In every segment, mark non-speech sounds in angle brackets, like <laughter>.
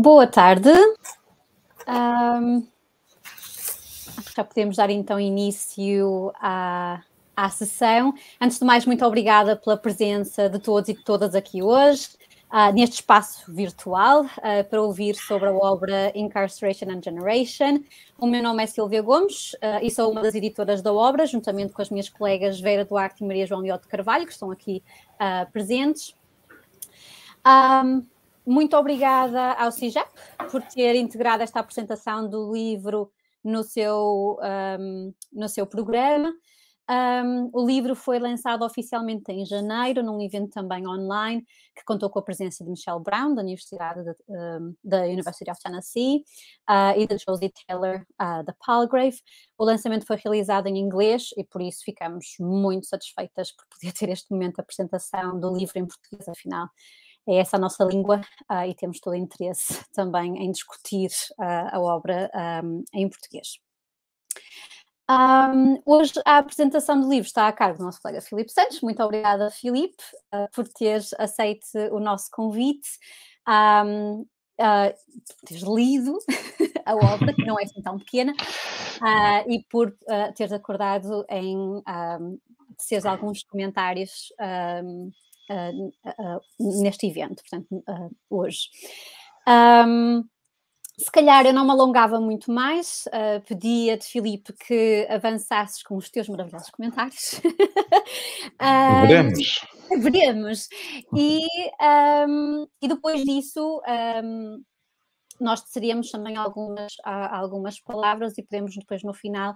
Boa tarde. Um, já podemos dar então início à, à sessão. Antes de mais, muito obrigada pela presença de todos e de todas aqui hoje, uh, neste espaço virtual, uh, para ouvir sobre a obra Incarceration and Generation. O meu nome é Silvia Gomes uh, e sou uma das editoras da obra, juntamente com as minhas colegas Vera Duarte e Maria João Liotte Carvalho, que estão aqui presentes. Um, muito obrigada ao CIJAP por ter integrado esta apresentação do livro no seu, um, no seu programa. Um, o livro foi lançado oficialmente em janeiro, num evento também online, que contou com a presença de Michelle Brown, da Universidade de, um, da University of Tennessee, uh, e de Josie Taylor, uh, da Palgrave. O lançamento foi realizado em inglês e por isso ficamos muito satisfeitas por poder ter este momento de apresentação do livro em português, afinal é essa a nossa língua uh, e temos todo o interesse <laughs> também em discutir uh, a obra um, em português. Um, hoje a apresentação do livro está a cargo do nosso colega Filipe Santos. Muito obrigada, Filipe, uh, por teres aceito o nosso convite, um, uh, teres lido <laughs> a obra, que não é assim tão pequena, uh, e por uh, teres acordado em um, teres alguns comentários neste evento, portanto, hoje. Um, se calhar eu não me alongava muito mais, uh, pedia-te, Filipe, que avançasses com os teus maravilhosos comentários. <laughs> uh, veremos. Veremos. E, um, e depois disso, um, nós teríamos também algumas, algumas palavras e podemos depois, no final,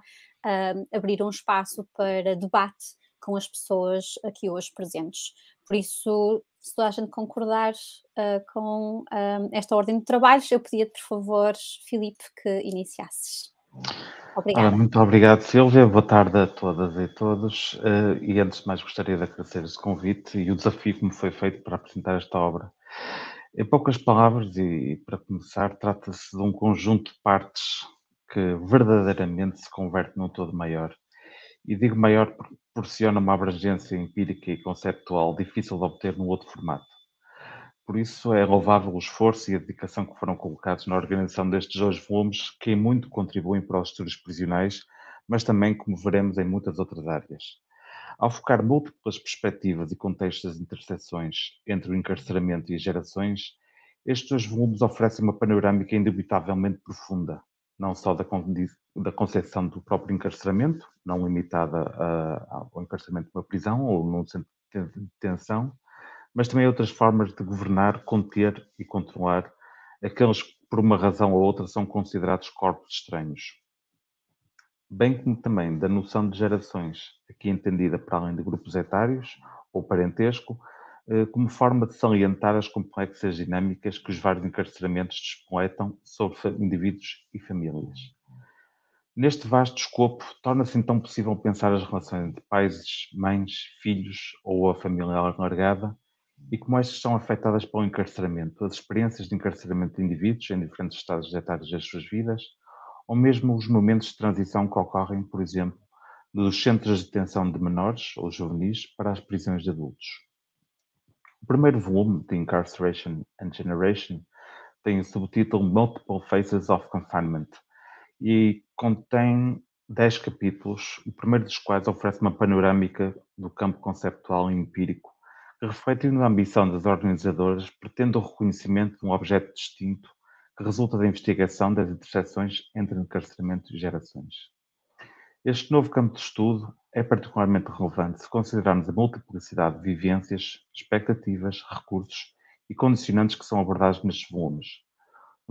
abrir um espaço para debate com as pessoas aqui hoje presentes. Por isso, se toda a gente concordar uh, com uh, esta ordem de trabalhos, eu pedia-te, por favor, Filipe, que iniciasses. Obrigada. muito obrigado, Silvia. Boa tarde a todas e todos. Uh, e antes de mais, gostaria de agradecer esse convite e o desafio que me foi feito para apresentar esta obra. Em poucas palavras, e para começar, trata-se de um conjunto de partes que verdadeiramente se converte num todo maior. E digo maior porque proporciona uma abrangência empírica e conceptual difícil de obter num outro formato. Por isso é louvável o esforço e a dedicação que foram colocados na organização destes dois volumes, que em muito contribuem para os estudos prisionais, mas também, como veremos, em muitas outras áreas. Ao focar múltiplas perspectivas e contextos das interseções entre o encarceramento e as gerações, estes dois volumes oferecem uma panorâmica indubitavelmente profunda, não só da, da concepção do próprio encarceramento, não limitada a, ao encarceramento de uma prisão ou num centro de detenção, mas também outras formas de governar, conter e controlar aqueles que, por uma razão ou outra, são considerados corpos estranhos. Bem como também da noção de gerações, aqui entendida para além de grupos etários ou parentesco, eh, como forma de salientar as complexas dinâmicas que os vários encarceramentos despletam sobre indivíduos e famílias. Neste vasto escopo, torna-se então possível pensar as relações entre pais, mães, filhos ou a família alargada? E como estas são afetadas pelo encarceramento, as experiências de encarceramento de indivíduos em diferentes estados etários das suas vidas, ou mesmo os momentos de transição que ocorrem, por exemplo, dos centros de detenção de menores ou juvenis para as prisões de adultos. O primeiro volume, The Incarceration and Generation, tem o subtítulo Multiple Phases of Confinement e contém 10 capítulos, o primeiro dos quais oferece uma panorâmica do campo conceptual e empírico, refletindo a ambição das organizadoras, pretende o reconhecimento de um objeto distinto que resulta da investigação das interseções entre encarceramento e gerações. Este novo campo de estudo é particularmente relevante se considerarmos a multiplicidade de vivências, expectativas, recursos e condicionantes que são abordados nestes volumes.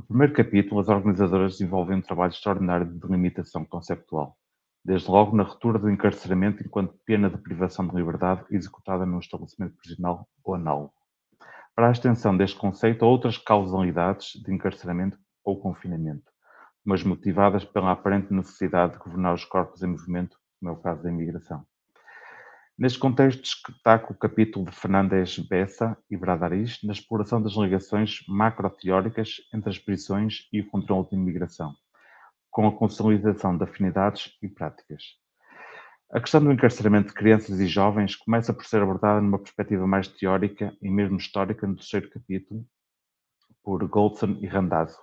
No primeiro capítulo, as organizadoras desenvolvem um trabalho extraordinário de delimitação conceptual, desde logo na ruptura do encarceramento enquanto pena de privação de liberdade executada num estabelecimento prisional ou análogo, para a extensão deste conceito a outras causalidades de encarceramento ou confinamento mas motivadas pela aparente necessidade de governar os corpos em movimento, como é o caso da imigração. Neste contexto, destaco o capítulo de Fernandes Bessa e Bradariz na exploração das ligações macroteóricas entre as prisões e o controle de imigração, com a consolidação de afinidades e práticas. A questão do encarceramento de crianças e jovens começa por ser abordada numa perspectiva mais teórica e mesmo histórica no terceiro capítulo, por Goldson e Randazzo.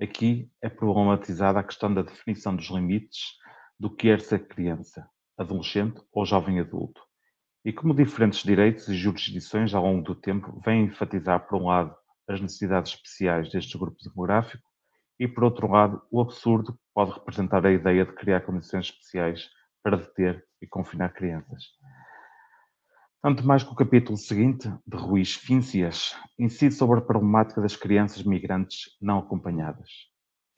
Aqui é problematizada a questão da definição dos limites do que é ser criança, adolescente ou jovem adulto, e como diferentes direitos e jurisdições ao longo do tempo vêm enfatizar, por um lado, as necessidades especiais deste grupo demográfico e, por outro lado, o absurdo que pode representar a ideia de criar condições especiais para deter e confinar crianças. Tanto mais que o capítulo seguinte, de Ruiz Fincias, incide sobre a problemática das crianças migrantes não acompanhadas,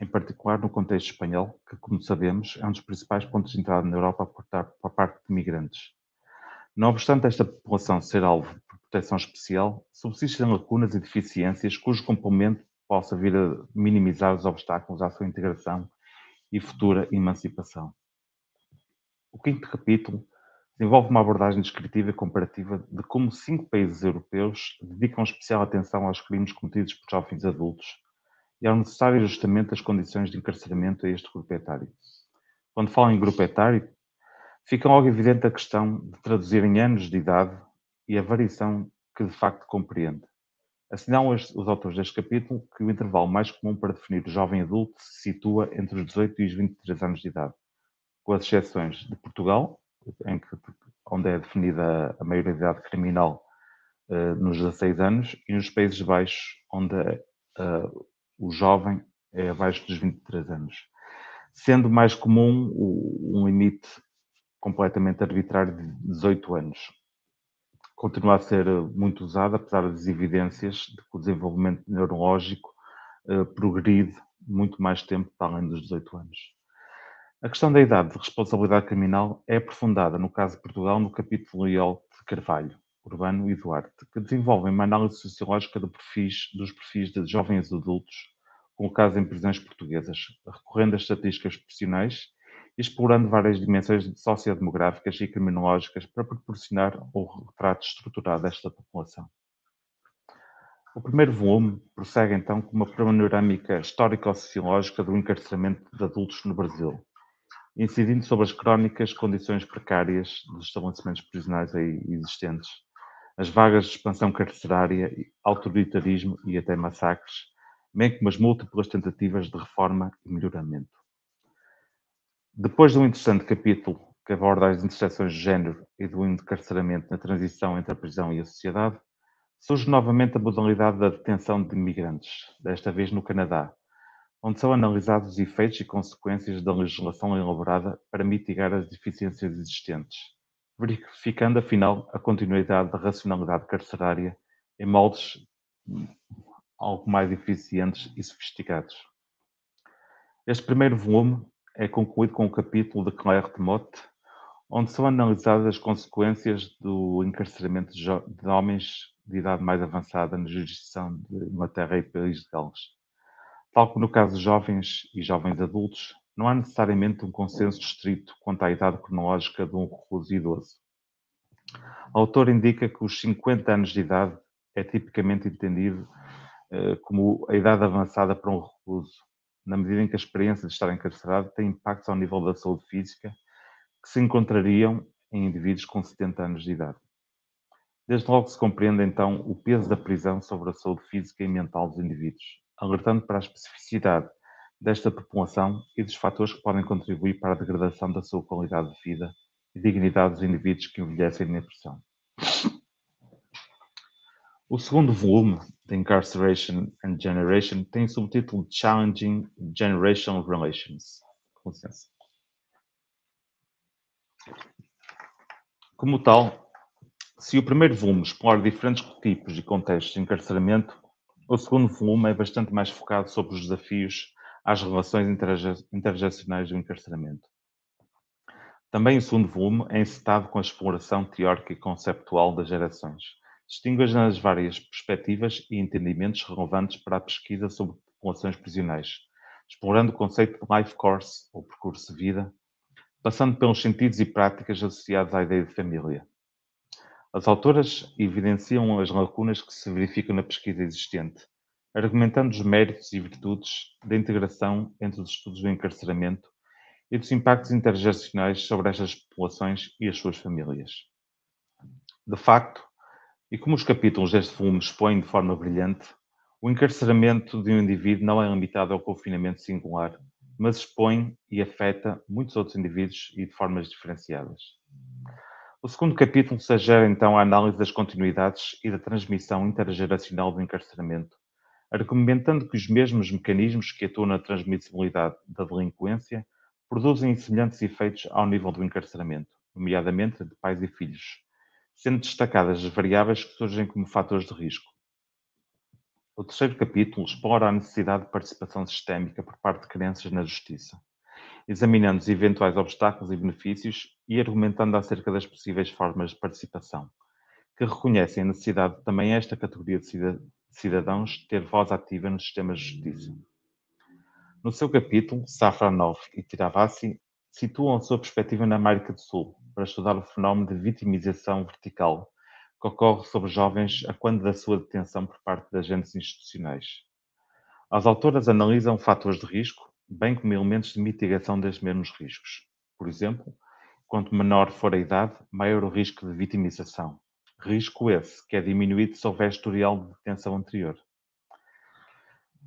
em particular no contexto espanhol, que, como sabemos, é um dos principais pontos de entrada na Europa por parte de migrantes. Não obstante esta população ser alvo de proteção especial, subsistem lacunas e deficiências cujo complemento possa vir a minimizar os obstáculos à sua integração e futura emancipação. O quinto capítulo desenvolve uma abordagem descritiva e comparativa de como cinco países europeus dedicam especial atenção aos crimes cometidos por jovens adultos e ao necessário ajustamento das condições de encarceramento a este grupo etário. Quando falo em grupo etário, fica logo evidente a questão de traduzir em anos de idade e a variação que de facto compreende. Assinalam os, autores deste capítulo que o intervalo mais comum para definir o jovem adulto se situa entre os 18 e os 23 anos de idade, com as exceções de Portugal, em que, onde é definida a maioridade criminal uh, nos 16 anos, e nos Países Baixos, onde uh, o jovem é abaixo dos 23 anos. Sendo mais comum o, um limite completamente arbitrário de 18 anos. Continua a ser muito usado, apesar das evidências de que o desenvolvimento neurológico uh, progride muito mais tempo para além dos 18 anos. A questão da idade de responsabilidade criminal é aprofundada, no caso de Portugal, no capítulo IOL de Carvalho, Urbano e Duarte, que desenvolvem uma análise sociológica do perfis, dos perfis de jovens adultos colocados em prisões portuguesas, recorrendo a estatísticas profissionais explorando várias dimensões sociodemográficas e criminológicas para proporcionar um retrato estruturado desta população. O primeiro volume prossegue então com uma panorâmica histórico-sociológica do encarceramento de adultos no Brasil, incidindo sobre as crónicas condições precárias dos estabelecimentos prisionais aí existentes, as vagas de expansão carcerária, autoritarismo e até massacres, bem como as múltiplas tentativas de reforma e melhoramento. Depois de um interessante capítulo que aborda as intersecções de género e do encarceramento na transição entre a prisão e a sociedade, surge novamente a modalidade da detenção de imigrantes, desta vez no Canadá, onde são analisados os efeitos e consequências da legislação elaborada para mitigar as deficiências existentes, verificando, afinal, a continuidade da racionalidade carcerária em moldes algo mais eficientes e sofisticados. Este primeiro volume é concluído com o capítulo de Claire de Motte, onde são analisadas as consequências do encarceramento de homens de idade mais avançada na jurisdição de Inglaterra e País de Gales. Tal como no caso de jovens e jovens adultos, não há necessariamente um consenso estrito quanto à idade cronológica de um recluso idoso. O autor indica que os 50 anos de idade é tipicamente entendido eh, como a idade avançada para um recluso, na medida em que a experiência de estar encarcerado tem impactos ao nível da saúde física que se encontrariam em indivíduos com 70 anos de idade. Desde logo se compreende então o peso da prisão sobre a saúde física e mental dos indivíduos, alertando para a especificidade desta população e dos fatores que podem contribuir para a degradação da sua qualidade de vida e dignidade dos indivíduos que envelhecem na pressão. O segundo volume, The Incarceration and Generation, tem o subtítulo Challenging Generational Relations. Com licença. Como tal, se o primeiro volume explora diferentes tipos e contextos de encarceramento, o segundo volume é bastante mais focado sobre os desafios às relações intergeracionais do encarceramento. Também o segundo volume é encetado com a exploração teórica e conceptual das gerações. Distingue-as nas várias perspectivas e entendimentos relevantes para a pesquisa sobre populações prisionais, explorando o conceito de life course, ou percurso de vida, passando pelos sentidos e práticas associados à ideia de família. As autoras evidenciam as lacunas que se verificam na pesquisa existente, argumentando os méritos e virtudes da integração entre os estudos do encarceramento e dos impactos intergeracionais sobre estas populações e as suas famílias. De facto, e como os capítulos deste volume expõem de forma brilhante, O encarceramento de um indivíduo não é limitado ao confinamento singular, mas expõe e afeta muitos outros indivíduos e de formas diferenciadas. O segundo capítulo sugere então a análise das continuidades e da transmissão intergeracional do encarceramento, argumentando que os mesmos mecanismos que atuam na transmissibilidade da delinquência produzem semelhantes efeitos ao nível do encarceramento, nomeadamente de pais e filhos, sendo destacadas as variáveis que surgem como fatores de risco. O terceiro capítulo explora a necessidade de participação sistémica por parte de crianças na justiça, examinando os eventuais obstáculos e benefícios e argumentando acerca das possíveis formas de participação, que reconhecem a necessidade de também esta categoria de cidadãos ter voz ativa no sistema de justiça. No seu capítulo, Safranov e Tiravasi situam a sua perspectiva na América do Sul para estudar o fenómeno de vitimização vertical que ocorre sobre jovens a quando da sua detenção por parte de agentes institucionais. As autoras analisam fatores de risco, bem como elementos de mitigação destes mesmos riscos. Por exemplo, quanto menor for a idade, maior o risco de vitimização. Risco esse que é diminuído se houver historial de detenção anterior.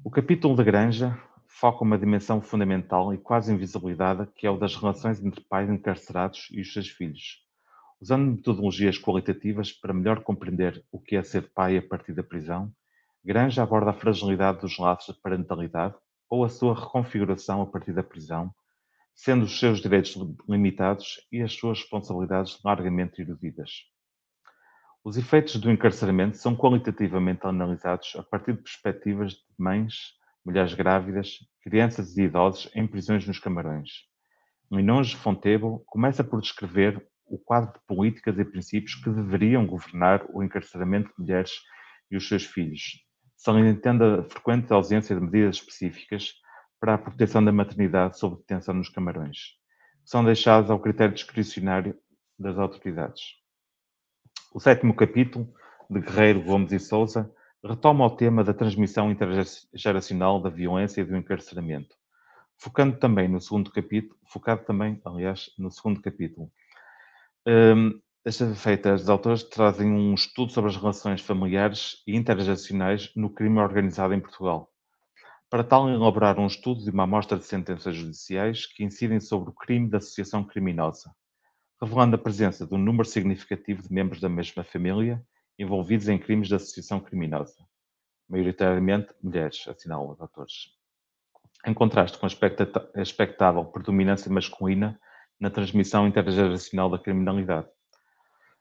O capítulo da Granja foca uma dimensão fundamental e quase invisibilizada, que é o das relações entre pais encarcerados e os seus filhos, Usando metodologias qualitativas para melhor compreender o que é ser pai a partir da prisão, Granja aborda a fragilidade dos laços de parentalidade ou a sua reconfiguração a partir da prisão, sendo os seus direitos limitados e as suas responsabilidades largamente erudidas. Os efeitos do encarceramento são qualitativamente analisados a partir de perspectivas de mães, mulheres grávidas, crianças e idosos em prisões nos Camarões. Linonge Fontebo começa por descrever o quadro de políticas e princípios que deveriam governar o encarceramento de mulheres e os seus filhos, salientando a frequente ausência de medidas específicas para a proteção da maternidade sob detenção nos camarões, que são deixados ao critério discricionário das autoridades. O sétimo capítulo, de Guerreiro, Gomes e Souza, retoma o tema da transmissão intergeracional da violência e do encarceramento, focando também no segundo capítulo, focado também, aliás, no segundo capítulo, um, desta feita, as autoras trazem um estudo sobre as relações familiares e intergeracionais no crime organizado em Portugal. Para tal, elaborar um estudo de uma amostra de sentenças judiciais que incidem sobre o crime da associação criminosa, revelando a presença de um número significativo de membros da mesma família envolvidos em crimes de associação criminosa, maioritariamente mulheres, assinalam os autores. Em contraste com a expectável predominância masculina na transmissão intergeracional da criminalidade.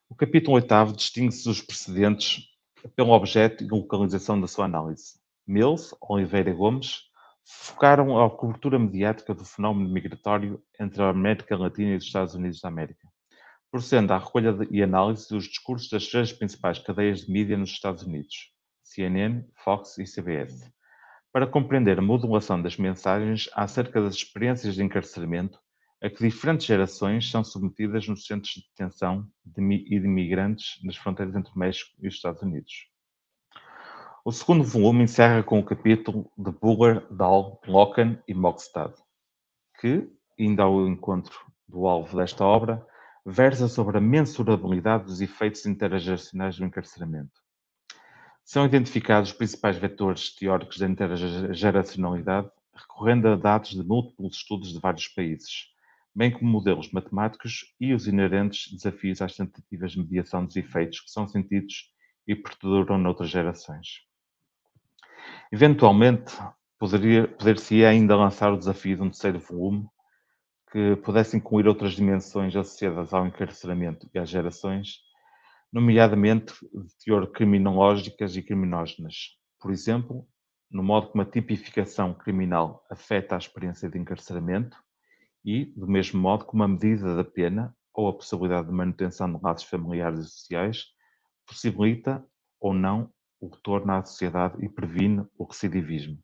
O capítulo 8 distingue-se dos precedentes pelo objeto e localização da sua análise. Mills, Oliveira Gomes, focaram a cobertura mediática do fenómeno migratório entre a América Latina e os Estados Unidos da América, procedendo à recolha e análise dos discursos das três principais cadeias de mídia nos Estados Unidos, CNN, Fox e CBS, para compreender a modulação das mensagens acerca das experiências de encarceramento a que diferentes gerações são submetidas nos centros de detenção de, e de imigrantes nas fronteiras entre o México e os Estados Unidos. O segundo volume encerra com o capítulo de Buller, Dahl, Locken e Mogstad, que, indo ao encontro do alvo desta obra, versa sobre a mensurabilidade dos efeitos intergeracionais do encarceramento. São identificados os principais vetores teóricos da intergeracionalidade, recorrendo a dados de múltiplos estudos de vários países, bem como modelos matemáticos e os inerentes desafios às tentativas de mediação dos efeitos que são sentidos e perduram noutras gerações. Eventualmente, poder-se ainda lançar o desafio de um terceiro volume que pudesse incluir outras dimensões associadas ao encarceramento e às gerações, nomeadamente de teor criminológicas e criminógenas. Por exemplo, no modo como a tipificação criminal afeta a experiência de encarceramento, e, do mesmo modo como a medida da pena ou a possibilidade de manutenção de laços familiares e sociais possibilita ou não o retorno à sociedade e previne o recidivismo.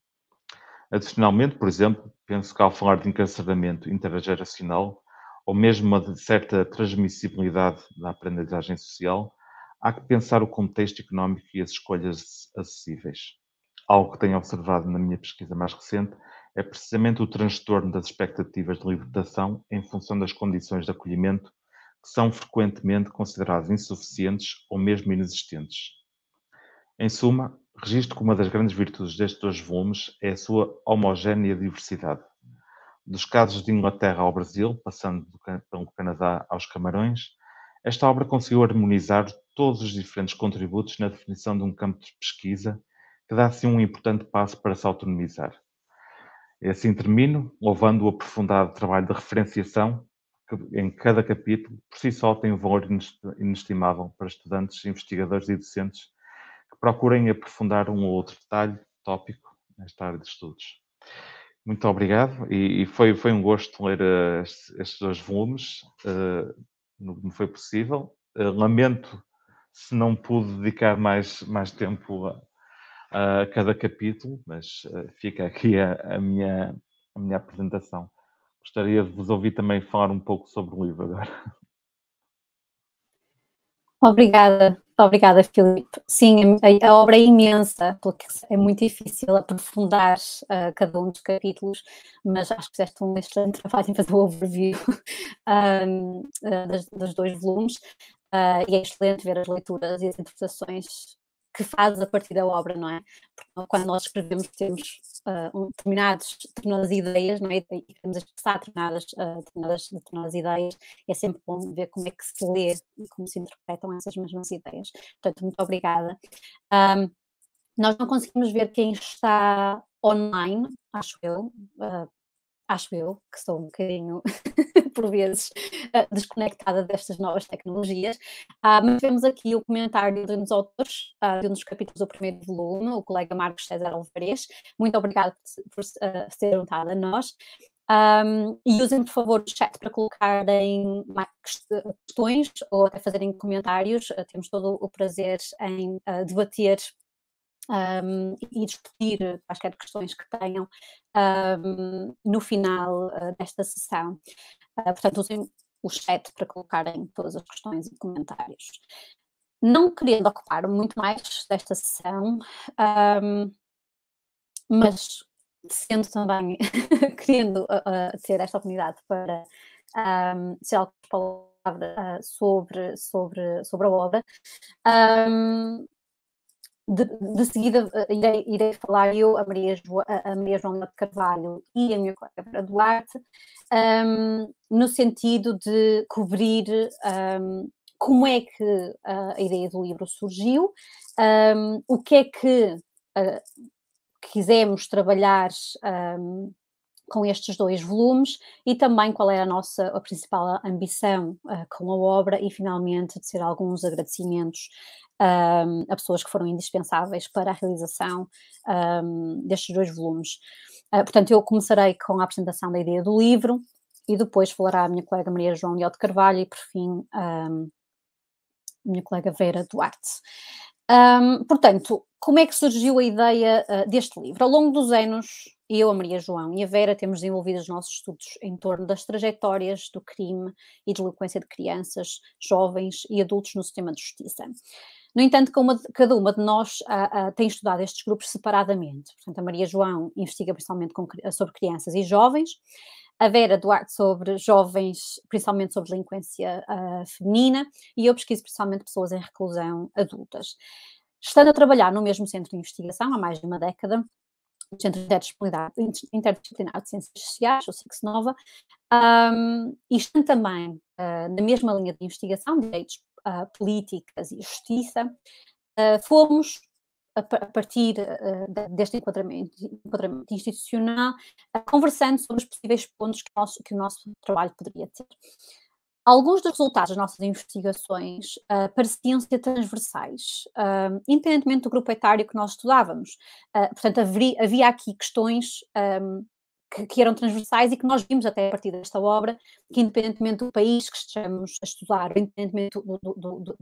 Adicionalmente, por exemplo, penso que ao falar de encarceramento intergeracional ou mesmo uma certa transmissibilidade da aprendizagem social, há que pensar o contexto económico e as escolhas acessíveis. Algo que tenho observado na minha pesquisa mais recente é precisamente o transtorno das expectativas de libertação em função das condições de acolhimento que são frequentemente consideradas insuficientes ou mesmo inexistentes. Em suma, registro que uma das grandes virtudes destes dois volumes é a sua homogénea diversidade. Dos casos de Inglaterra ao Brasil, passando pelo Canadá aos Camarões, esta obra conseguiu harmonizar todos os diferentes contributos na definição de um campo de pesquisa que dá assim um importante passo para se autonomizar. E assim termino, louvando o aprofundado trabalho de referenciação que em cada capítulo, por si só, tem um valor inestimável para estudantes, investigadores e docentes procurem aprofundar um ou outro detalhe, tópico, nesta área de estudos. Muito obrigado e, foi, foi um gosto ler uh, estes, estes, dois volumes, uh, no que me foi possível. Uh, lamento se não pude dedicar mais, mais tempo a, a cada capítulo, mas fica aqui a, a, minha, a minha apresentação. Gostaria de vos ouvir também falar um pouco sobre o livro agora. Obrigada, obrigada, Filipe. Sim, a, a, obra é imensa, porque é muito difícil aprofundar uh, cada um dos capítulos, mas acho que fizeste um excelente trabalho em fazer o overview <laughs> uh, das, dos dois volumes, uh, e é excelente ver as leituras e as interpretações que faz a partir da obra, não é? Porque quando nós escrevemos temos uh, um, determinados, determinadas ideias, não é? E queremos expressar determinadas, uh, determinadas, determinadas ideias, é sempre bom ver como é que se lê e como se interpretam essas mesmas ideias. Portanto, muito obrigada. Um, nós não conseguimos ver quem está online, acho eu, uh, acho eu, que sou um bocadinho, <laughs> por vezes, uh, desconectada destas novas tecnologias, uh, mas vemos aqui o comentário de um dos autores, uh, de um dos capítulos do primeiro volume, o colega Marcos César Alvarez. Muito obrigada por, por ser juntado a nós. Um, e usem, por favor, o chat para colocarem questões ou até fazerem comentários. temos todo o prazer em debater um, e discutir quaisquer questões que tenham um, no final uh, desta sessão. Uh, portanto, usem o chat para colocarem todas as questões e comentários. Não querendo ocupar muito mais desta sessão, um, mas sendo também <laughs> querendo uh, ter esta oportunidade para um, ser palavras sobre, sobre, sobre a obra, um, de, de, seguida uh, irei, irei, falar eu, a Maria, jo, a Maria João de Carvalho e a minha colega Duarte, um, no sentido de cobrir um, como é que a ideia do livro surgiu, um, o que é que uh, quisemos trabalhar com estes dois volumes e também qual é a nossa a principal ambição uh, com a obra e finalmente de ser alguns agradecimentos um, a pessoas que foram indispensáveis para a realização um, destes dois volumes. Uh, portanto, eu começarei com a apresentação da ideia do livro e depois falará a minha colega Maria João Leal de Carvalho e, por fim, um, a minha colega Vera Duarte. Um, portanto, como é que surgiu a ideia uh, deste livro? Ao longo dos anos, eu, a Maria João e a Vera temos desenvolvido os nossos estudos em torno das trajetórias do crime e delinquência de crianças, jovens e adultos no sistema de justiça. No entanto, cada uma de nós uh, uh, tem estudado estes grupos separadamente. Portanto, a Maria João investiga principalmente com, sobre crianças e jovens, a Vera Duarte sobre jovens, principalmente sobre delinquência uh, feminina, e eu pesquiso principalmente pessoas em reclusão adultas. Estando a trabalhar no mesmo centro de investigação há mais de uma década, Centro Interdisciplinar de Ciências Sociais, o CIX Nova, um, e estando também uh, na mesma linha de investigação, direitos uh, políticas e justiça, fomos, a, partir uh, deste enquadramento, enquadramento institucional, conversando sobre os possíveis pontos que o, nosso, que o nosso trabalho poderia ter. Alguns dos resultados das nossas investigações uh, pareciam ser transversais, uh, independentemente do grupo etário que nós estudávamos. Uh, portanto, havia, havia, aqui questões um, que, que, eram transversais e que nós vimos até a partir desta obra, que independentemente do país que estejamos a estudar, independentemente do, do, do,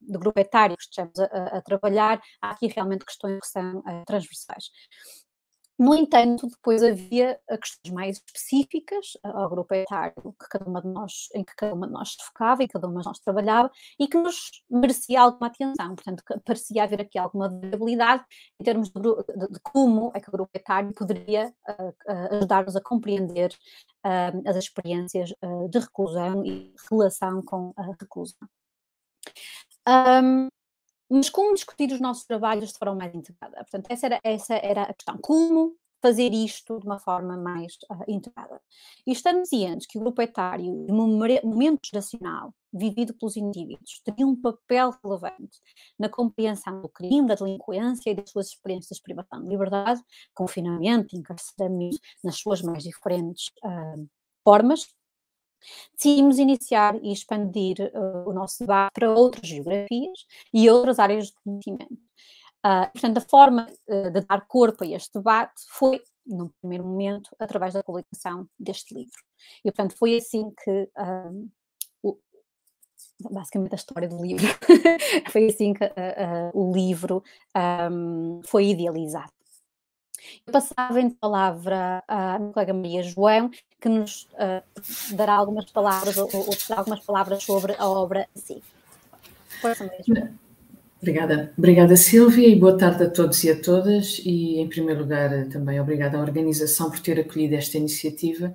do, grupo etário que estejamos a, a, a, trabalhar, há aqui realmente questões que são uh, transversais. No entanto, depois havia questões mais específicas ao grupo etário que cada uma de nós, em que cada uma de nós se focava e cada uma de nós trabalhava e que nos merecia alguma atenção. Portanto, parecia haver aqui alguma variabilidade em termos de, de, de como é que o grupo etário poderia uh, ajudar-nos a compreender uh, as experiências de reclusão e relação com a reclusão. Um, mas como discutir os nossos trabalhos de forma mais integrada? Portanto, essa era, essa era a questão. Como fazer isto de uma forma mais uh, integrada? E estamos cientes que o grupo etário, no momento geracional, vivido pelos indivíduos, teria um papel relevante na compreensão do crime, da delinquência e das suas experiências de privação de liberdade, confinamento, encarceramento, nas suas mais diferentes uh, formas, decidimos iniciar e expandir uh, o nosso debate para outras geografias e outras áreas de conhecimento. Uh, portanto, a forma uh, de dar corpo a este debate foi, num primeiro momento, através da publicação deste livro. E, portanto, foi assim que, o, basicamente, a história do livro, <laughs> foi assim que o livro um, foi idealizado. Eu passava em palavra à minha colega Maria João, que nos uh, dará algumas palavras, ou, ou algumas palavras sobre a obra em si. Obrigada. Obrigada, Silvia, e boa tarde a todos e a todas. E, em primeiro lugar, também obrigada à organização por ter acolhido esta iniciativa.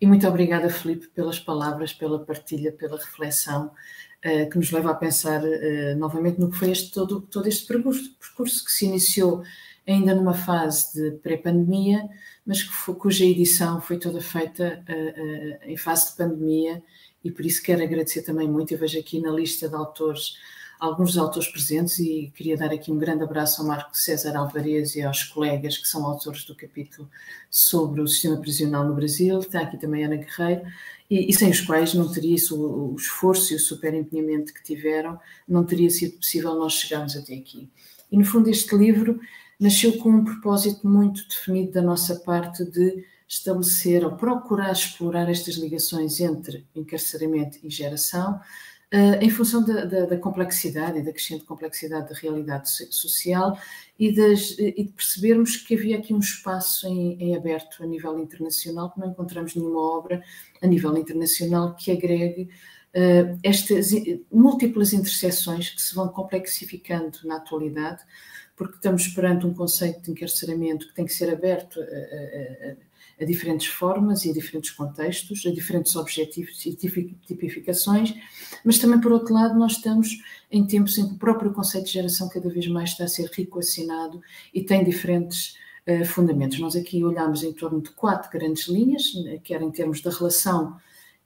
E muito obrigada, Felipe, pelas palavras, pela partilha, pela reflexão, uh, que nos leva a pensar uh, novamente no que foi este, todo, todo este percurso, percurso que se iniciou ainda numa fase de pré-pandemia, mas cuja edição foi toda feita uh, uh, em fase de pandemia e por isso quero agradecer também muito. Eu vejo aqui na lista de autores alguns dos autores presentes e queria dar aqui um grande abraço ao Marco César Alvarez e aos colegas que são autores do capítulo sobre o sistema prisional no Brasil. Está aqui também Ana Guerreiro. E, e sem os quais não teria isso, o esforço e o super empenhamento que tiveram, não teria sido possível nós chegarmos até aqui. E no fundo este livro nasceu com um propósito muito definido da nossa parte de estabelecer ou procurar explorar estas ligações entre encarceramento e geração, Uh, em função da, da, da, complexidade e da crescente complexidade da realidade social e, das, e, de percebermos que havia aqui um espaço em, em, aberto a nível internacional, que não encontramos nenhuma obra a nível internacional que agregue uh, estas múltiplas interseções que se vão complexificando na atualidade, porque estamos perante um conceito de encarceramento que tem que ser aberto a, a, a, diferentes formas e a diferentes contextos, a diferentes objetivos e tipificações, mas também, por outro lado, nós estamos em tempos em que o próprio conceito de geração cada vez mais está a ser rico-assinado e tem diferentes uh, fundamentos. Nós aqui olhamos em torno de quatro grandes linhas, quer em termos da relação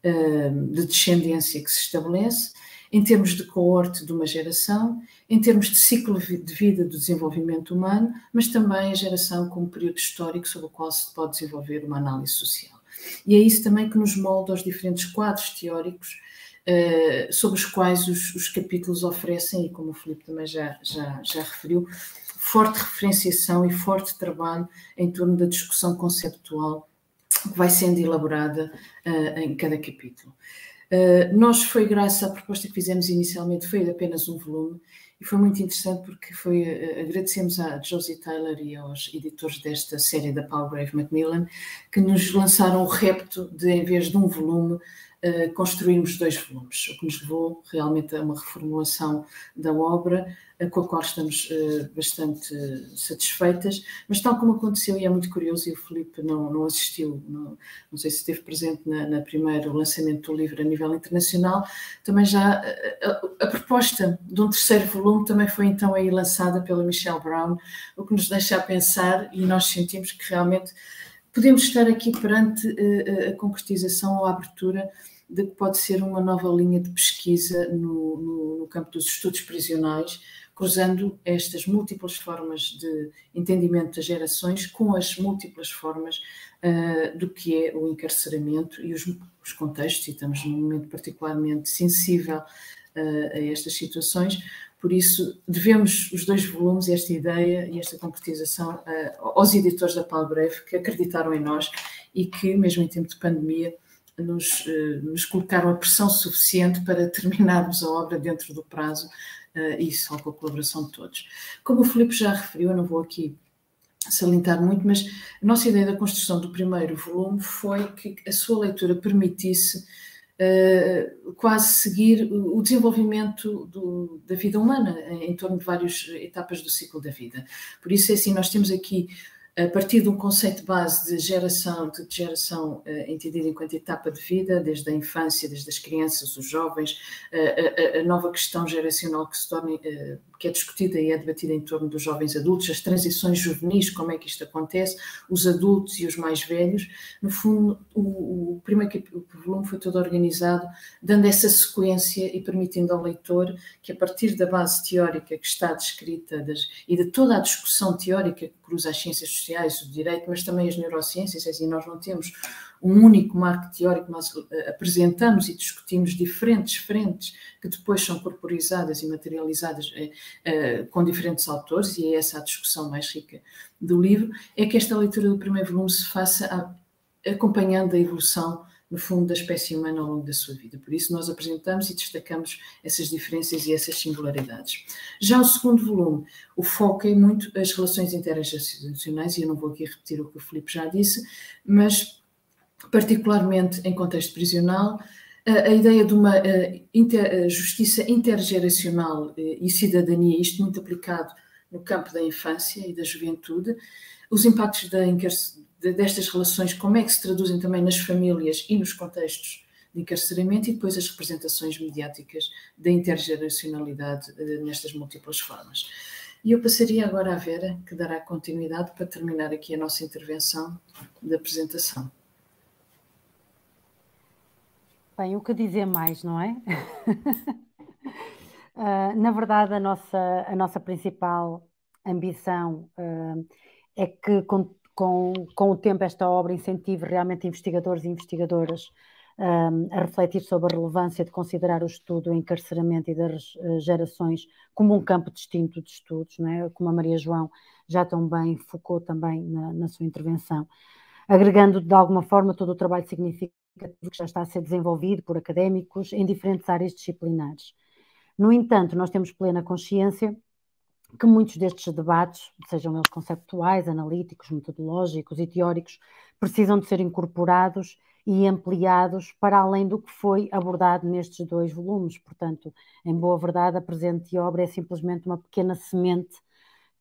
uh, de descendência que se estabelece, em termos de coorte de uma geração, em termos de ciclo de vida do desenvolvimento humano, mas também a geração como período histórico sobre o qual se pode desenvolver uma análise social. E é isso também que nos molda os diferentes quadros teóricos uh, sobre os quais os, os, capítulos oferecem, e como o Filipe também já, já, já referiu, forte referenciação e forte trabalho em torno da discussão conceptual que vai sendo elaborada uh, em cada capítulo. Eh, nós foi graças à proposta que fizemos inicialmente, foi apenas um volume, e foi muito interessante porque foi, uh, agradecemos a Josie Taylor e aos editores desta série da Palgrave Macmillan, que nos lançaram o repto de, em vez de um volume, uh, construirmos dois volumes, o que nos levou realmente a uma reformulação da obra, com a qual estamos uh, bastante satisfeitas, mas tal como aconteceu, e é muito curioso, e o Felipe não, não assistiu, não, não sei se esteve presente na, na primeiro lançamento do livro a nível internacional, também já a, a, proposta de um terceiro volume também foi então aí lançada pela Michelle Brown, o que nos deixa a pensar, e nós sentimos que realmente podemos estar aqui perante a concretização ou a abertura de que pode ser uma nova linha de pesquisa no, no, no campo dos estudos prisionais, cruzando estas múltiplas formas de entendimento das gerações com as múltiplas formas uh, do que é o encarceramento e os, os, contextos, e estamos num momento particularmente sensível uh, a estas situações, por isso devemos os dois volumes, esta ideia e esta concretização uh, aos editores da Palbreve que acreditaram em nós e que, mesmo em tempo de pandemia, nos, nos colocaram a pressão suficiente para terminarmos a obra dentro do prazo uh, e só com a colaboração de todos. Como o Filipe já referiu, eu não vou aqui salientar muito, mas a nossa ideia da construção do primeiro volume foi que a sua leitura permitisse uh, quase seguir o desenvolvimento do, da vida humana em torno de várias etapas do ciclo da vida. Por isso, é assim, nós temos aqui a partir de um conceito base de geração, de geração uh, entendida enquanto etapa de vida, desde a infância, desde as crianças, os jovens, uh, a, a, nova questão geracional que se torna uh, que é discutida e é debatida em torno dos jovens adultos, as transições juvenis, como é que isto acontece, os adultos e os mais velhos. No fundo, o, o primeiro o volume foi todo organizado, dando essa sequência e permitindo ao leitor que, a partir da base teórica que está descrita das, e de toda a discussão teórica que cruza as ciências sociais, o direito, mas também as neurociências, assim, nós não temos um único marco teórico, nós eh, apresentamos e discutimos diferentes frentes que depois são corporizadas e materializadas eh, eh, com diferentes autores, e é essa a discussão mais rica do livro, é que esta leitura do primeiro volume se faça a, acompanhando a evolução no fundo, da espécie humana ao longo da sua vida. Por isso, nós apresentamos e destacamos essas diferenças e essas singularidades. Já o segundo volume, o foco é muito as relações interinstitucionais, e eu não vou aqui repetir o que o Filipe já disse, mas particularmente em contexto prisional, a ideia de uma inter, justiça intergeracional e cidadania, isto muito aplicado no campo da infância e da juventude, os impactos da destas relações, como é que se traduzem também nas famílias e nos contextos de encarceramento e depois as representações mediáticas da intergeracionalidade nestas múltiplas formas. E eu passaria agora à Vera, que dará continuidade para terminar aqui a nossa intervenção da apresentação. Bem, o que dizer mais, não é? uh, <laughs> na verdade, a nossa, a nossa principal ambição uh, é que, com, com, com o tempo, esta obra incentive realmente investigadores e investigadoras um, a refletir sobre a relevância de considerar o estudo, o encarceramento e das gerações como um campo distinto de estudos, não é? como a Maria João já tão bem focou também na, na sua intervenção, agregando de alguma forma todo o trabalho significativo que já está a ser desenvolvido por académicos em diferentes áreas disciplinares. No entanto, nós temos plena consciência que muitos destes debates, sejam eles conceptuais, analíticos, metodológicos e teóricos, precisam de ser incorporados e ampliados para além do que foi abordado nestes dois volumes. Portanto, em boa verdade, a presente obra é simplesmente uma pequena semente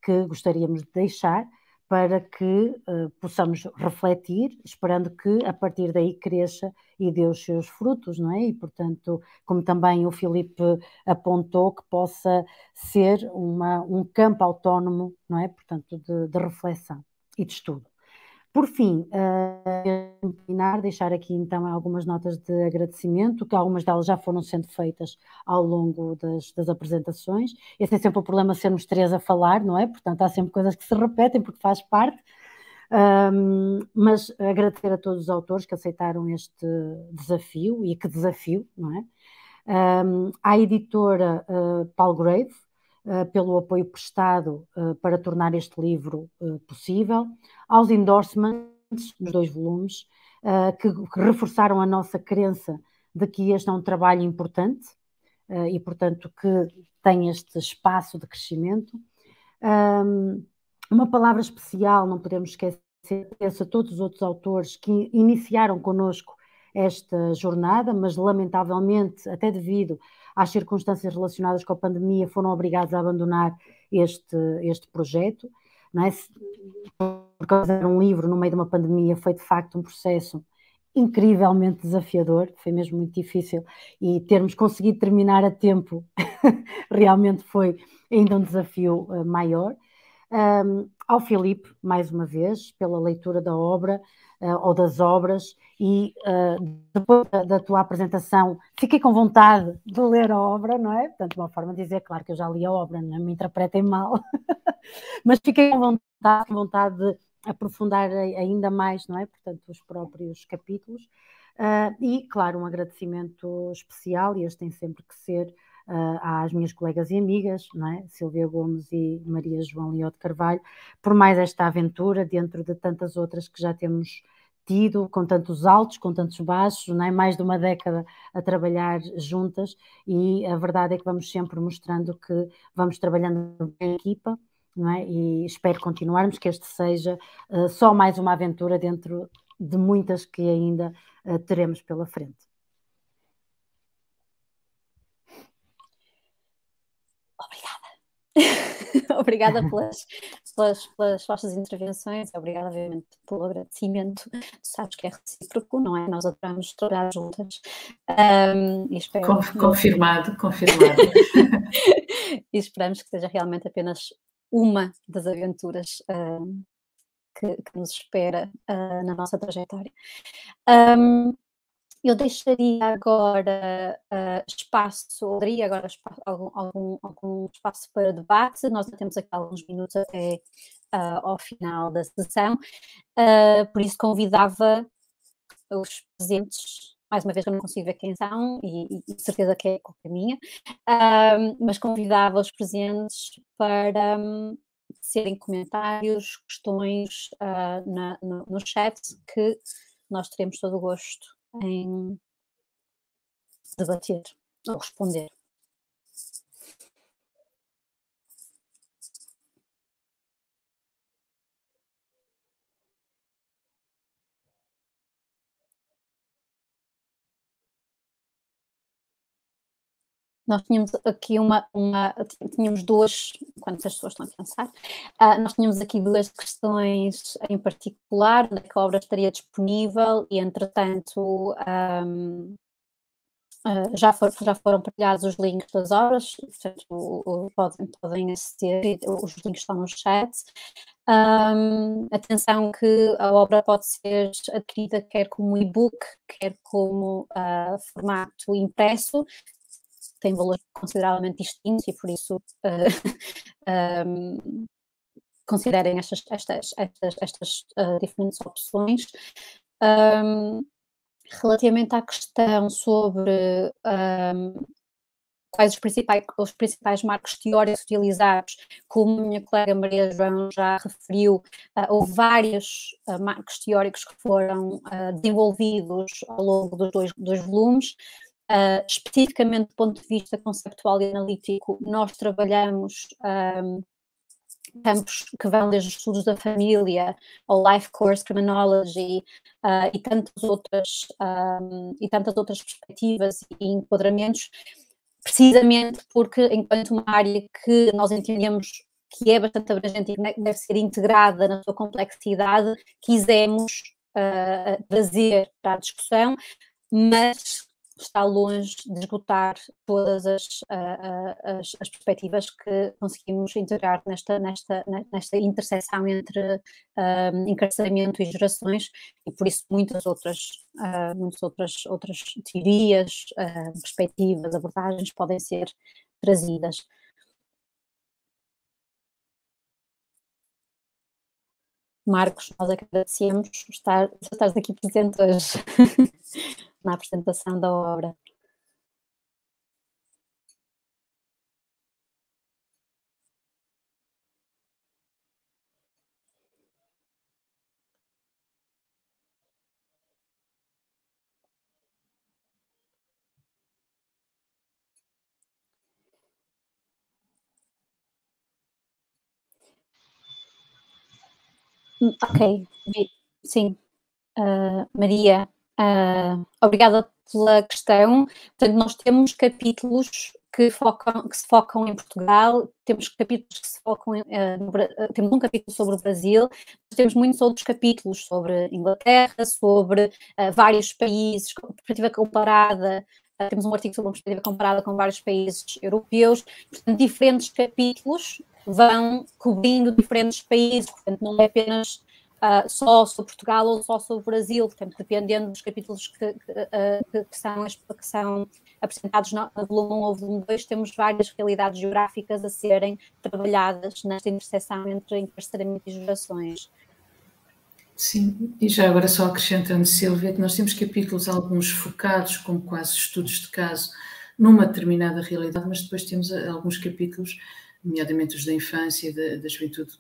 que gostaríamos de deixar para que uh, possamos refletir, esperando que a partir daí cresça e dê os seus frutos, não é? E, portanto, como também o Filipe apontou, que possa ser uma, um campo autónomo, não é? Portanto, de, de reflexão e de estudo. Por fim, uh, deixar aqui então algumas notas de agradecimento, que algumas delas já foram sendo feitas ao longo das, das apresentações. Esse é sempre o problema sermos três a falar, não é? Portanto, há sempre coisas que se repetem porque faz parte. Um, mas agradecer a todos os autores que aceitaram este desafio, e que desafio, não é? Um, à editora uh, Palgrave, pelo apoio prestado uh, para tornar este livro possível, aos endorsements dos dois volumes, que, reforçaram a nossa crença de que este é um trabalho importante e, portanto, que tem este espaço de crescimento. Um, uma palavra especial, não podemos esquecer, a todos os outros autores que iniciaram conosco esta jornada, mas lamentavelmente, até devido às circunstâncias relacionadas com a pandemia, foram obrigados a abandonar este, este projeto. Não é? Porque um livro no meio de uma pandemia foi de facto um processo incrivelmente desafiador, foi mesmo muito difícil e termos conseguido terminar a tempo <laughs> realmente foi ainda um desafio uh, maior. Um, ao Filipe, mais uma vez, pela leitura da obra uh, ou das obras e uh, depois da, da, tua apresentação fiquei com vontade de ler a obra, não é? Portanto, uma forma de dizer, claro que eu já li a obra, não me interpretem mal, <laughs> mas fiquei com vontade, com vontade de aprofundar ainda mais, não é? Portanto, os próprios capítulos. Uh, e, claro, um agradecimento especial, e este tem sempre que ser às minhas colegas e amigas, é? Silvia Gomes e Maria João Leó de Carvalho, por mais esta aventura, dentro de tantas outras que já temos tido, com tantos altos, com tantos baixos, é? mais de uma década a trabalhar juntas, e a verdade é que vamos sempre mostrando que vamos trabalhando em equipa, é? E espero continuarmos, que este seja uh, só mais uma aventura dentro de muitas que ainda uh, teremos pela frente. Obrigada. <laughs> obrigada pelas, pelas, pelas vossas intervenções, obrigada, obviamente, pelo agradecimento. Tu sabes que é recíproco, não é? Nós adoramos trabalhar juntas. Um, espero... Confirmado, confirmado. <laughs> e esperamos que seja realmente apenas uma das aventuras uh, que, que, nos espera uh, na nossa trajetória. Um, eu deixaria agora uh, espaço, daria agora espaço, algum, algum, algum, espaço para debate. Nós temos aqui alguns minutos até uh, ao final da sessão, uh, por isso convidava os presentes, mais uma vez eu não consigo ver quem são e, e certeza que é culpa minha, mas convidava os presentes para um, serem comentários, questões na, no, no chat que nós teremos todo o gosto em debater ou responder. Nós tínhamos aqui uma, uma tínhamos duas, quantas pessoas estão a pensar, uh, nós tínhamos aqui duas questões em particular, onde é a obra estaria disponível e, entretanto, um, uh, ah, já, for, já foram partilhados os links das obras, portanto, o, o, podem, podem aceder, os links estão no chat. Um, atenção que a obra pode ser adquirida quer como e-book, quer como uh, formato impresso, têm valores consideravelmente distintos e por isso uh, eh, um, <laughs> considerem estas, estas, estas, estas uh, diferentes opções. Um, relativamente à questão sobre um, quais os principais, os principais marcos teóricos utilizados, como a minha colega Maria João já referiu, uh, houve vários uh, marcos teóricos que foram uh, desenvolvidos ao longo dos dois, dois volumes. Uh, especificamente do ponto de vista conceptual e analítico, nós trabalhamos um, campos que vão desde os estudos da família ao life course criminology uh, e tantas outras um, e tantas outras perspectivas e enquadramentos precisamente porque enquanto uma área que nós entendemos que é bastante abrangente e deve ser integrada na sua complexidade quisemos uh, trazer para a discussão mas está longe de esgotar todas as, as, as, perspectivas que conseguimos integrar nesta, nesta, nesta interseção entre um, encarceramento e gerações e por isso muitas outras, uh, muitas outras, outras teorias, uh, perspectivas, abordagens podem ser trazidas. Marcos, nós agradecemos estar, estar aqui presente hoje. <laughs> na apresentação da obra. Ok, sim. Uh, Maria, Uh, obrigada pela questão. Portanto, nós temos capítulos que, focam, que se focam em Portugal, temos capítulos que se focam em, uh, no, temos um capítulo sobre o Brasil, temos muitos outros capítulos sobre Inglaterra, sobre vários países, perspectiva comparada, temos um artigo sobre uma perspectiva comparada com vários países europeus, portanto, diferentes capítulos vão cobrindo diferentes países, portanto, não é apenas uh, só sobre Portugal ou só sobre o Brasil, portanto, dependendo dos capítulos que, que, uh, que, são, que são apresentados no, volume 1 ou volume 2, temos várias realidades geográficas a serem trabalhadas nesta interseção entre encarceramento e gerações. Sim, e já agora só acrescentando, Silvia, que nós temos capítulos alguns focados, como quase estudos de caso, numa determinada realidade, mas depois temos alguns capítulos, nomeadamente os da infância e da, da juventude,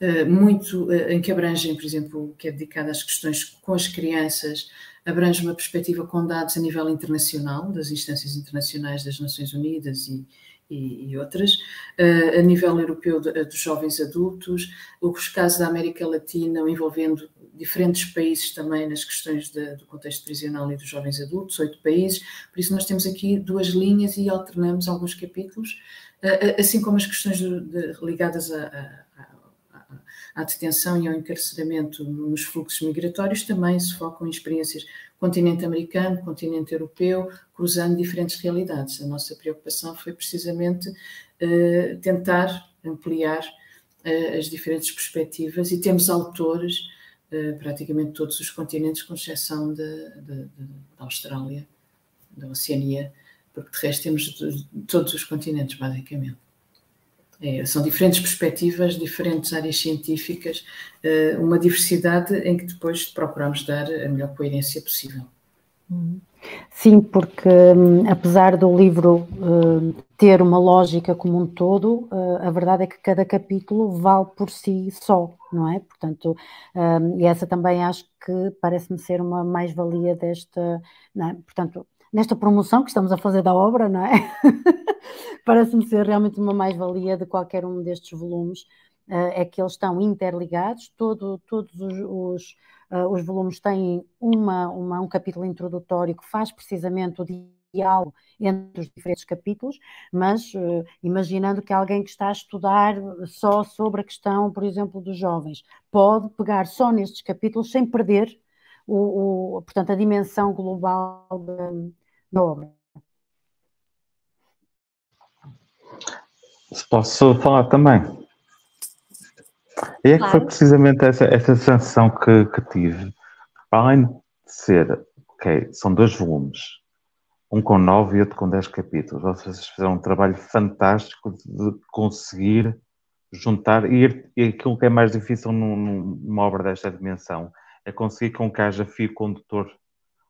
eh, muito eh, em que abrangem, por exemplo, que é dedicado às questões com as crianças, abrange uma perspectiva com dados a nível internacional, das instâncias internacionais das Nações Unidas e, e, e outras, uh, a nível europeu dos jovens adultos, os casos da América Latina envolvendo diferentes países também nas questões de, do contexto prisional e dos jovens adultos, oito países, por isso nós temos aqui duas linhas e alternamos alguns capítulos, assim como as questões de, ligadas a, a à, detenção e ao encarceramento nos fluxos migratórios, também se focam em experiências continente americano, continente europeu, cruzando diferentes realidades. A nossa preocupação foi precisamente uh, tentar ampliar uh, as diferentes perspectivas e temos autores uh, praticamente todos os continentes, com exceção da Austrália, da Oceania, porque de resto temos de, todos os continentes, basicamente. É, são diferentes perspectivas, diferentes áreas científicas, eh, uma diversidade em que depois procuramos dar a melhor coerência possível. Sim, porque hum, apesar do livro hum, ter uma lógica como um todo, uh, a verdade é que cada capítulo vale por si só, não é? Portanto, um, e essa também acho que parece-me ser uma mais-valia desta, é? portanto, nesta promoção que estamos a fazer da obra, não é? <laughs> Parece-me ser realmente uma mais-valia de qualquer um destes volumes, uh, é que eles estão interligados, todo, todos os, os, uh, os volumes têm uma, uma, um capítulo introdutório que faz precisamente o diálogo entre os diferentes capítulos, mas uh, imaginando que alguém que está a estudar só sobre a questão, por exemplo, dos jovens, pode pegar só nestes capítulos sem perder o, o portanto, a dimensão global da, da obra. Se posso falar também. E é que foi precisamente essa, essa sensação que, que tive. Além de ser, ok, são dois volumes, um com nove e outro com dez capítulos. Vocês fizeram um trabalho fantástico de conseguir juntar, e, e aquilo que é mais difícil num, numa obra desta dimensão é conseguir com que haja fio condutor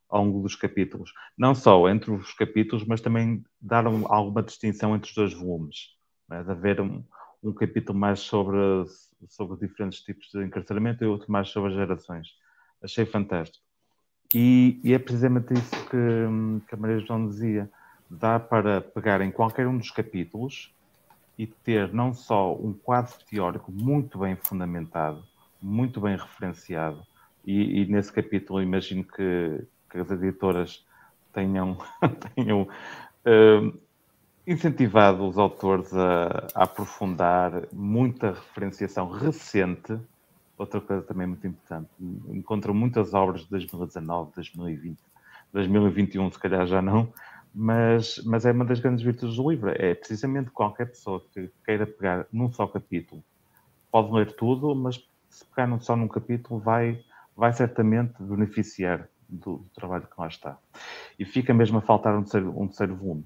ao longo dos capítulos. Não só entre os capítulos, mas também dar alguma distinção entre os dois volumes é? de haver um, um capítulo mais sobre, sobre diferentes tipos de encarceramento e outro mais sobre as gerações. Achei fantástico. E, e é precisamente isso que, que a Maria João dizia. Dá para pegar em qualquer um dos capítulos e ter não só um quadro teórico muito bem fundamentado, muito bem referenciado, e, e nesse capítulo imagino que, que as editoras tenham, <laughs> tenham uh, incentivado os autores a, a, aprofundar muita referenciação recente. Outra coisa também muito importante, encontram muitas obras de 2019, 2020, 2021, se calhar já não, mas, mas é uma das grandes virtudes do livro. É precisamente qualquer pessoa que queira pegar num só capítulo, pode ler tudo, mas se pegar só num capítulo, vai, vai certamente beneficiar do, do trabalho que lá está. E fica mesmo a faltar um terceiro, um terceiro volume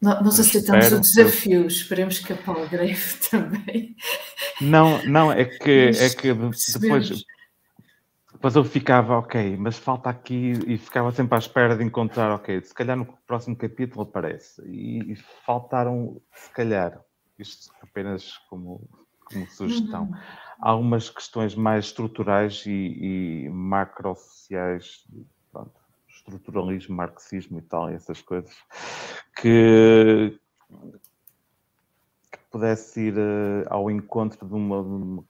nós aceitamos o desafio, esperemos que a Paula Greve <laughs> também. Não, não, é que, é que depois, depois eu ficava, ok, mas falta aqui, e ficava sempre à espera de encontrar, ok, se calhar no próximo capítulo aparece. E, e faltaram, se calhar, isto apenas como, como sugestão, uhum. Algumas questões mais estruturais e, e macro-sociais, pronto, estruturalismo, marxismo e tal, essas coisas, que, que pudesse ir uh, ao encontro de uma, de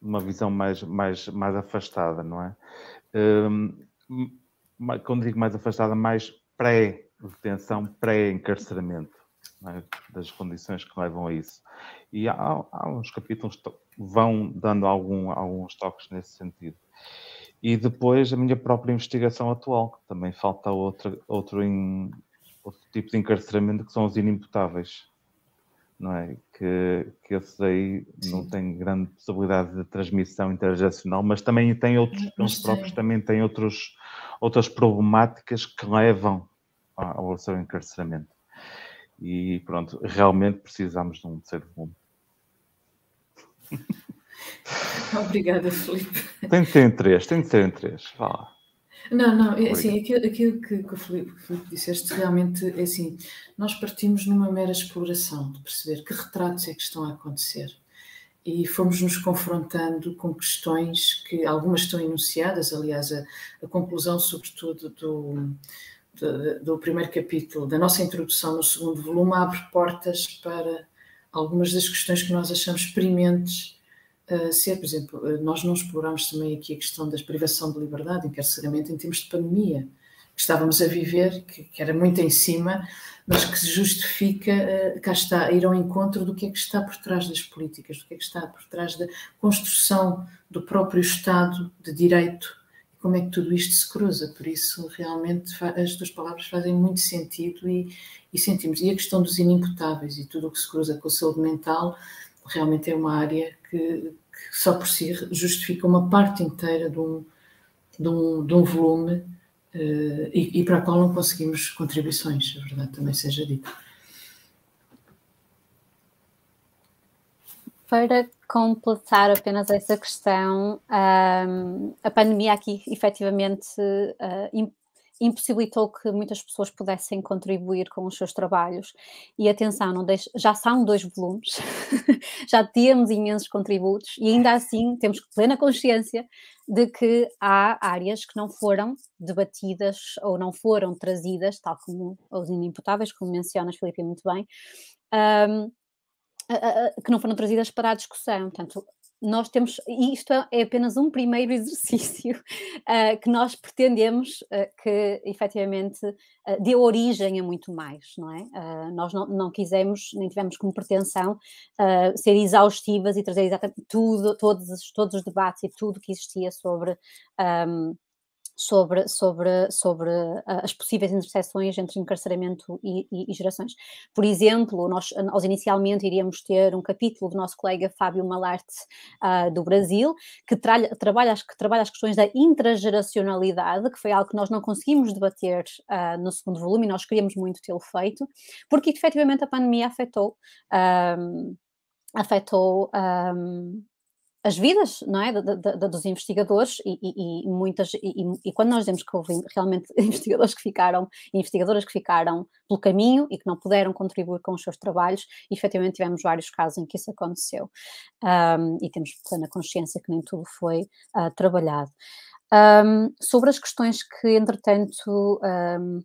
uma visão mais, mais, mais afastada, não é? Um, quando digo mais afastada, mais pré-detenção, pré-encarceramento, é? das condições que levam a isso. E há, há uns capítulos que vão dando algum, alguns toques nesse sentido. E depois a minha própria investigação atual, que também falta outro, outro, in, outro tipo de encarceramento, que são os inimputáveis. Não é? Que, que esses aí Sim. não têm grande possibilidade de transmissão intergeracional, mas também têm outros, eles próprios também têm outros, outras problemáticas que levam ao seu encarceramento. E pronto, realmente precisamos de um terceiro volume. <laughs> Obrigada, Felipe. Tem de ser em três, tem de ser em três. Vá lá. Não, não, é assim, aquilo, aquilo que, que, o Felipe, que Felipe disseste realmente é assim, nós partimos numa mera exploração de perceber que retratos é que estão a acontecer e fomos nos confrontando com questões que algumas estão enunciadas, aliás, a, a conclusão, sobretudo, do, do, do, primeiro capítulo, da nossa introdução no segundo volume, abre portas para algumas das questões que nós achamos prementes uh, ser, por exemplo, uh, nós não exploramos também aqui a questão da privação de liberdade, encarceramento em termos de pandemia. que estávamos a viver, que, que, era muito em cima, mas que se justifica, uh, cá está, ir ao encontro do que é que está por trás das políticas, do que é que está por trás da construção do próprio Estado de Direito como é que tudo isto se cruza. Por isso, realmente, as tuas palavras fazem muito sentido e, e sentimos. E a questão dos inimputáveis e tudo o que se cruza com a saúde mental realmente é uma área que, que só por si justifica uma parte inteira de um, de um, de um volume uh, e, e, para a qual não conseguimos contribuições, a verdade também seja dita. Para completar apenas essa questão, um, a pandemia aqui efetivamente uh, impossibilitou que muitas pessoas pudessem contribuir com os seus trabalhos. E atenção, não deixe, já são dois volumes, <laughs> já temos imensos contributos e ainda assim temos plena consciência de que há áreas que não foram debatidas ou não foram trazidas, tal como os inimputáveis, como mencionas, Filipe, muito bem. Um, que não foram trazidas para a discussão. Portanto, nós temos, e isto é apenas um primeiro <laughs> exercício uh, que nós pretendemos uh, que efetivamente uh, dê origem a muito mais, não é? Nós não, não, quisemos, nem tivemos como pretensão ser exaustivas e trazer exatamente tudo, todos, todos os debates e tudo que existia sobre. Um, sobre, sobre, sobre ah, as possíveis interseções entre encarceramento e, e, e, gerações. Por exemplo, nós, nós inicialmente iríamos ter um capítulo do nosso colega Fábio Malarte uh, do Brasil, que, tra trabalha, que trabalha as questões da intrageracionalidade, que foi algo que nós não conseguimos debater uh, no segundo volume e nós queríamos muito tê-lo feito, porque efetivamente a pandemia afetou. Afetou as vidas não é, de, dos investigadores e, e, e muitas e, e, quando nós dizemos que houve realmente <laughs> investigadores que ficaram investigadoras que ficaram pelo caminho e que não puderam contribuir com os seus trabalhos efetivamente tivemos vários casos em que isso aconteceu. Um, e temos plena consciência que nem tudo foi uh, trabalhado. Um, sobre as questões que entretanto um,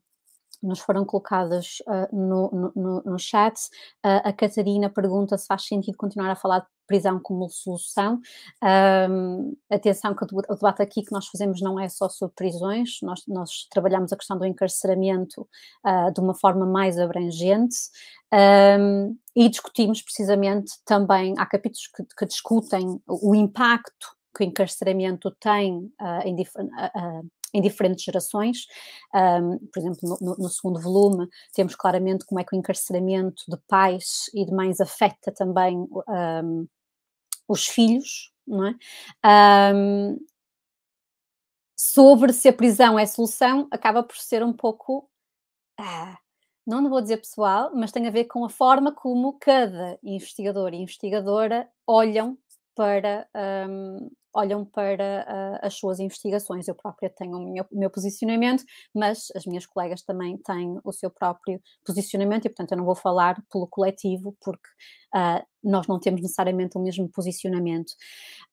nos foram colocadas uh, no, no, no, chat. Uh, a Catarina pergunta se faz sentido continuar a falar de prisão como solução. Um, atenção que o debate aqui que nós fazemos não é só sobre prisões, nós, nós trabalhamos a questão do encarceramento uh, de uma forma mais abrangente um, e discutimos precisamente também, há capítulos que, que discutem o impacto que o encarceramento tem em, em diferentes gerações. Um, por exemplo, no, no, segundo volume, temos claramente como é que o encarceramento de pais e de mães afeta também um, os filhos, não é? Um, sobre se a prisão é solução, acaba por ser um pouco. Ah, não vou dizer pessoal, mas tem a ver com a forma como cada investigador e investigadora olham para, olham para uh, as suas investigações. Eu própria tenho o meu, o meu, posicionamento, mas as minhas colegas também têm o seu próprio posicionamento e, portanto, eu não vou falar pelo coletivo, porque uh, nós não temos necessariamente o mesmo posicionamento.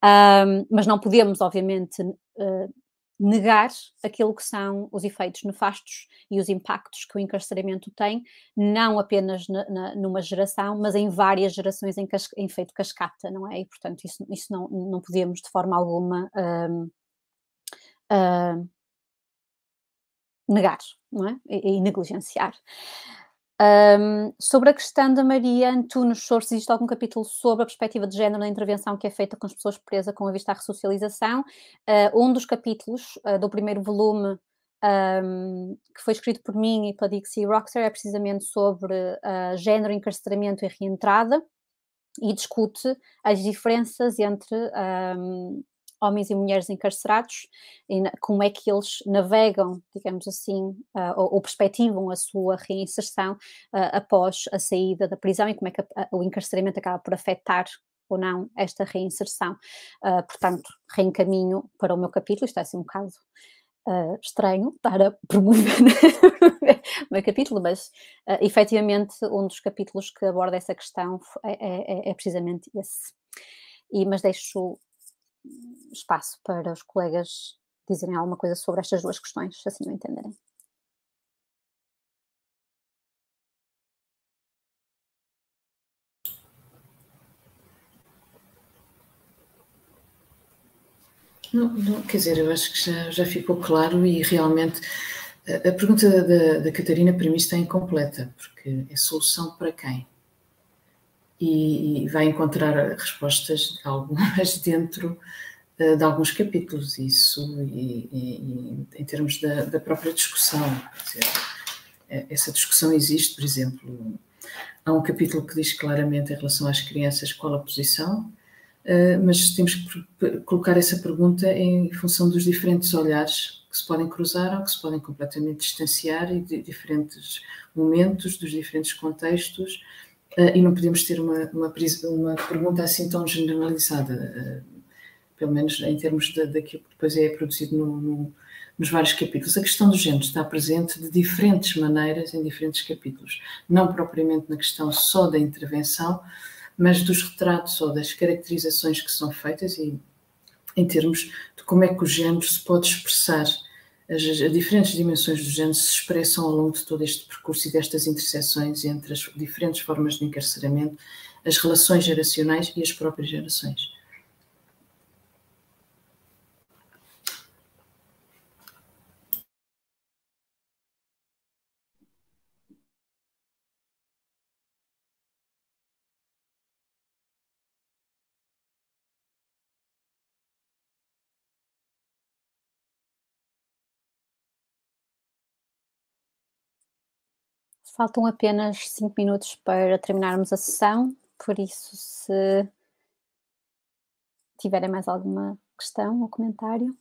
Um, mas não podemos, obviamente, uh, negar aquilo que são os efeitos nefastos e os impactos que o encarceramento tem, não apenas na, na, numa geração, mas em várias gerações em, cas, em feito cascata, não é? E, portanto, isso, isso não, não podemos de forma alguma um, uh, negar, não é? E, e negligenciar. Um, sobre a questão da Maria Antunes Soares, existe algum capítulo sobre a perspectiva de género na intervenção que é feita com as pessoas presas com a vista à ressocialização? Uh, um dos capítulos uh, do primeiro volume, um, que foi escrito por mim e pela Dixie Roxer, é precisamente sobre uh, género, encarceramento e reentrada e discute as diferenças entre um, homens e mulheres encarcerados, e como é que eles navegam, digamos assim, uh, ou, ou, perspectivam a sua reinserção uh, após a saída da prisão e como é que a, a, o encarceramento acaba por afetar ou não esta reinserção. Uh, portanto, reencaminho para o meu capítulo, isto é assim um bocado Uh, estranho estar a <laughs> promover o meu capítulo, mas uh, efetivamente um dos capítulos que aborda essa questão é, é, é precisamente esse. E, mas deixo espaço para os colegas dizerem alguma coisa sobre estas duas questões, se assim o entenderem. Não, não, quer dizer, eu acho que já, já ficou claro e realmente A, a pergunta da, da, Catarina para mim está incompleta, porque é solução para quem? E, e vai encontrar respostas algumas <laughs> dentro uh, de alguns capítulos, isso e, e, em termos da, da própria discussão. Dizer, é, essa discussão existe, por exemplo, há um capítulo que diz claramente em relação às crianças qual a posição, uh, mas temos que colocar essa pergunta em função dos diferentes olhares que se podem cruzar ou que se podem completamente distanciar e de diferentes momentos, dos diferentes contextos, e não podemos ter uma, uma, uma, pergunta assim tão generalizada, uh, pelo menos em termos de, daquilo que depois é produzido no, no, nos vários capítulos. A questão do género está presente de diferentes maneiras em diferentes capítulos, não propriamente na questão só da intervenção, mas dos retratos ou das caracterizações que são feitas e em termos de como é que o género se pode expressar as, as, diferentes dimensões do género se expressam ao longo de todo este percurso e destas interseções entre as diferentes formas de encarceramento, as relações geracionais e as próprias gerações. Faltam apenas cinco minutos para terminarmos a sessão, por isso, se tiverem mais alguma questão ou comentário.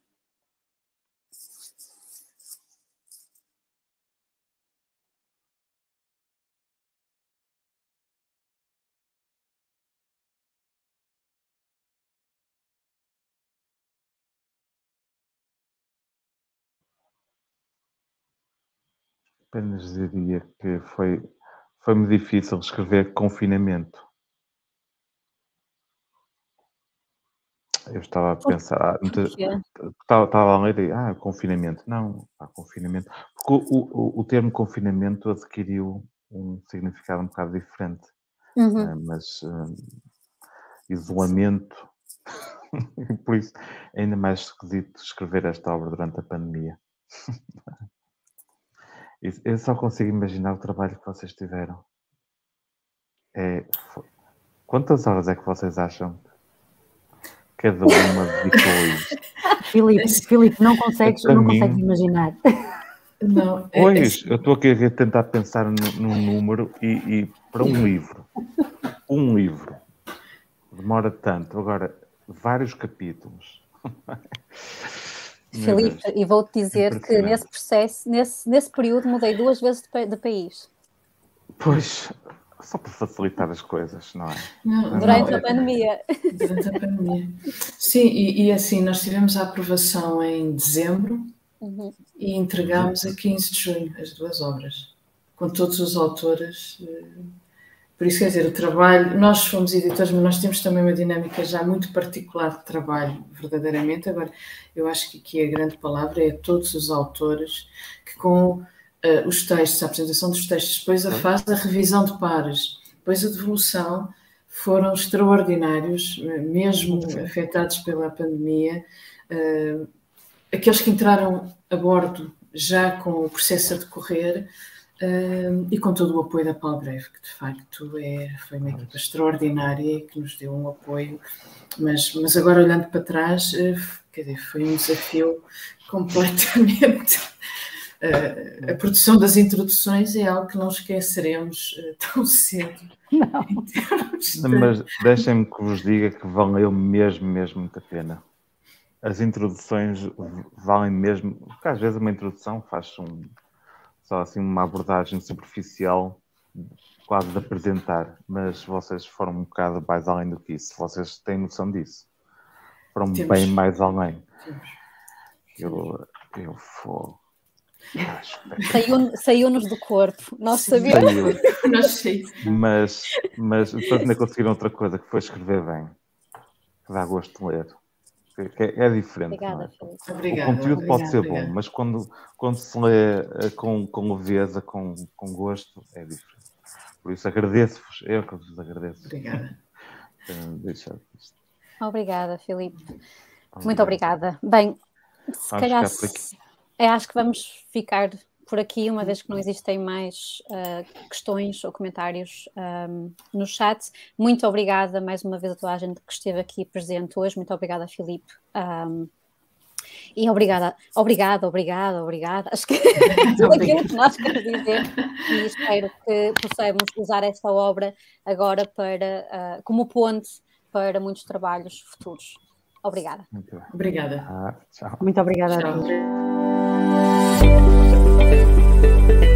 Apenas diria que foi, foi-me difícil escrever confinamento. Eu estava a pensar, ah, estava, estava a ler e, ah, confinamento. Não, ah, confinamento. Porque o, o, o termo confinamento adquiriu um significado um bocado diferente. Uhum. Uh, mas uh, isolamento, <laughs> por isso é ainda mais esquisito escrever esta obra durante a pandemia. <laughs> Eu só consigo imaginar o trabalho que vocês tiveram. É, quantas horas é que vocês acham que cada uma dedicou isso? <laughs> Filipe, Filipe, não consegues, não mim, consegues imaginar. <laughs> Não, é, pois, é... eu estou aqui a tentar pensar num número e, e para um livro, um livro, demora tanto. Agora, vários capítulos. <laughs> Filipe, e vou-te dizer que nesse processo, nesse, nesse período, mudei duas vezes de, de país. Pois, só para facilitar as coisas, não é? Não, durante não, a é pandemia. Durante a pandemia. Sim, e, e, assim, nós tivemos a aprovação em dezembro uhum. e entregámos a 15 de junho as duas obras, com todos os autores eh, por isso, quer dizer, o trabalho, nós fomos editores, mas nós temos também uma dinâmica já muito particular de trabalho, verdadeiramente. Agora, eu acho que aqui a grande palavra é todos os autores que, com uh, os textos, a apresentação dos textos, depois a fase da revisão de pares, depois a devolução, foram extraordinários, mesmo afetados pela pandemia. Uh, aqueles que entraram a bordo já com o processo a decorrer Uh, e com todo o apoio da Palgrave, que de facto é, foi uma equipa extraordinária que nos deu um apoio, mas, mas agora olhando para trás, uh, quer dizer, foi um desafio <laughs> completamente. Uh, a produção das introduções é algo que não esqueceremos eh, <laughs> tão cedo. Não. De... Mas deixem-me que vos diga que valeu mesmo, mesmo muito a pena. As introduções valem mesmo, porque às vezes uma introdução faz um, só assim uma abordagem superficial, quase de apresentar, mas vocês foram um bocado mais além do que isso. Vocês têm noção disso? Foram Temos. bem mais além. Temos. Eu, eu fogo. Saiu-nos saiu do corpo, nós sabíamos. <laughs> mas, mas depois ainda conseguiram outra coisa, que foi escrever bem. Que dá gosto de ler. É, é diferente. Obrigada, é? Obrigada, o conteúdo obrigada, pode ser obrigada. bom, mas quando, quando se lê eh, com, com leveza, com, com gosto, é diferente. Por isso agradeço-vos, eu que vos agradeço. Obrigada. <laughs> Obrigada, Filipe. Obrigado. Muito obrigada. Bem, se calhar. Se, é, acho que vamos ficar por aqui, uma vez que não existem mais uh, questões ou comentários um, no chat. Muito obrigada mais uma vez a toda a gente que esteve aqui presente hoje. Muito obrigada, Filipe. Um, e obrigada, obrigada, obrigada, obrigada. Acho que <laughs> tudo aquilo que nós queremos dizer. E espero que possamos usar esta obra agora para, uh, como ponte para muitos trabalhos futuros. Obrigada. Muito obrigada. Ah, Muito obrigada. Tchau. Thank you.